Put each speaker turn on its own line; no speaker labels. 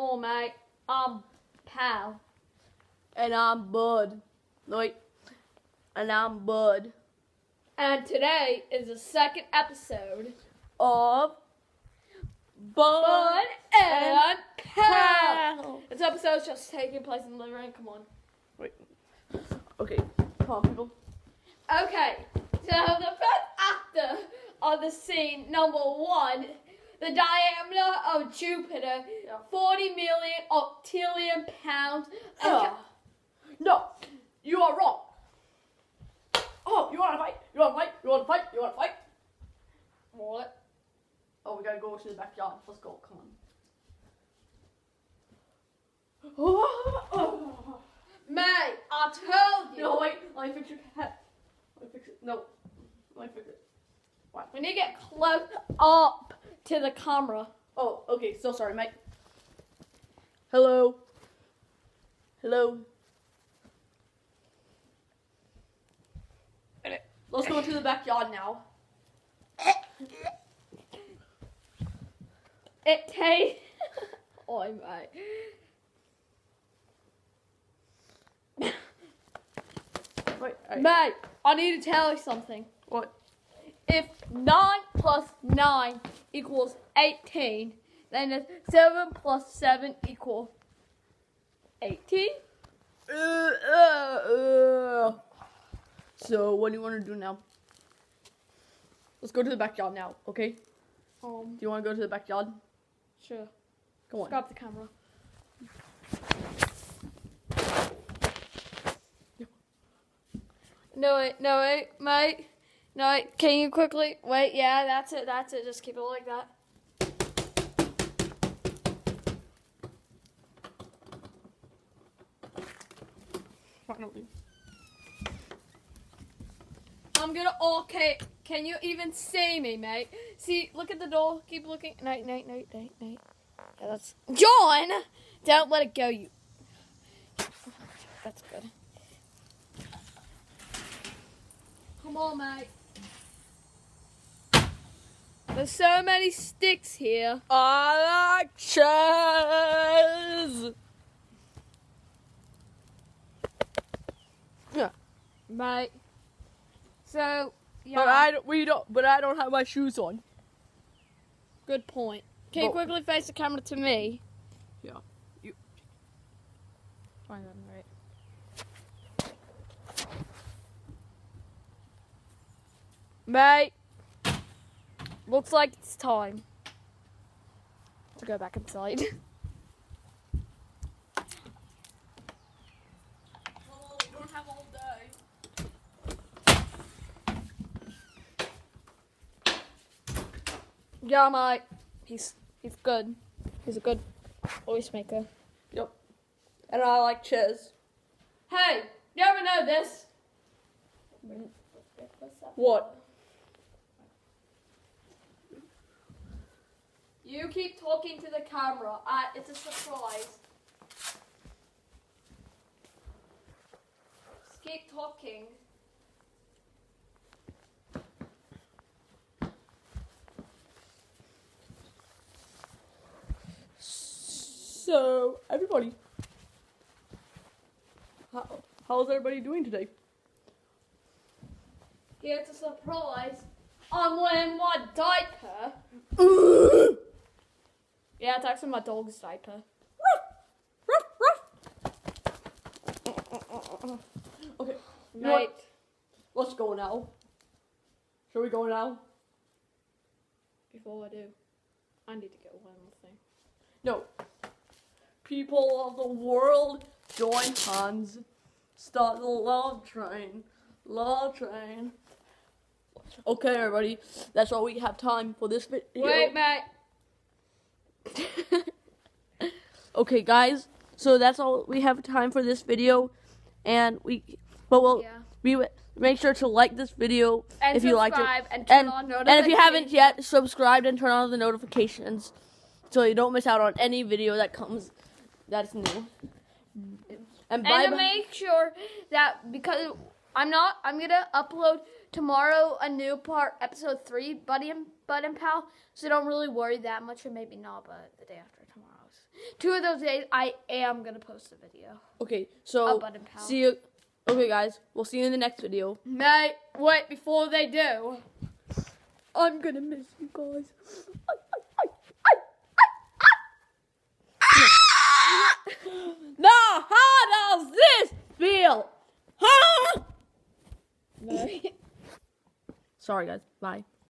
Oh, mate. I'm Pal.
And I'm Bud. Wait. And I'm Bud.
And today is the second episode
Of Bud,
Bud and Pal.
Pal.
This episode's just taking place in the living room. Come on. Wait.
Okay, come on, people.
Okay, so the first actor of the scene, number one, the diameter of Jupiter, 40 million octillion pounds.
Oh. No, you are wrong. Oh, you want to fight? You want to fight? You want to fight? You want to fight?
What?
Oh, we gotta go to the backyard. Let's go. Come on. Oh,
Mate, I told you.
No, wait. Let me fix your hat. Let me fix it. No. Let me fix it.
We need to get close up to the camera.
Oh, okay. So sorry, Mike. Hello. Hello. Let's go into the backyard now.
It takes. oh, mate.
Wait. alright.
Mate, I need to tell you something.
What?
If 9 plus 9 equals 18, then it's 7 plus 7 equals 18?
Uh, uh, uh. So, what do you want to do now? Let's go to the backyard now, okay? Do
Um,
you want to go to the backyard?
sure.
Come on.
Grab the camera. No, wait, no, wait, mate. No, wait, can you quickly? Wait, yeah, that's it, that's it. Just keep it like that.
Finally.
I'm gonna. Okay, can you even see me, mate? See, look at the door. Keep looking. Night, night, night, night, night. Yeah, that's John. Don't let it go, you. That's good. Come on, mate. There's so many sticks here.
I like chairs.
Mate. So, yeah.
But I don't, we don't. But I don't have my shoes on.
Good point. Can you
But-
quickly face the camera to me?
Yeah. You-
Fine then, right. Mate, looks like it's time to go back inside.
we don't have all day.
Yeah, mate. He's he's good. He's a good voice maker.
Yep. And I like chairs.
Hey, you ever know this?
What?
You keep talking to the camera. Uh, it's a surprise. Just keep talking.
So, everybody. How, how's everybody doing today?
Here a surprise. I'm wearing my diaper. Yeah, it's actually my dog's diaper.
Okay. You know what?
Mate,
Let's go now. Shall we go now?
before I do, I need to get one more thing.
No. People of the world, join hands. Start the love train. Love train. Okay, everybody. That's all we have time for this video.
Wait, Matt.
okay, guys. So that's all we have time for this video, and we, but we'll
Yeah.
we make sure to like this video
And
if you liked it,
and turn
and
on
and if you haven't yet, subscribed and turn on the notifications, so you don't miss out on any video that comes that's new. And
and to make sure that because I'm not, I'm gonna upload tomorrow a new part, episode three, Buddy and Bud and Pal. So don't really worry that much, or maybe not, but the day after tomorrow. Two of those days, I am gonna post a video.
Okay, so
A button pal.
see you. Okay, guys, we'll see you in the next video.
Mate, wait before they do.
I'm gonna miss you guys. now, how does this feel? Huh? Sorry, guys. Bye.